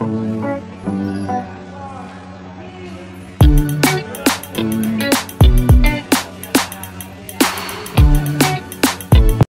Oh.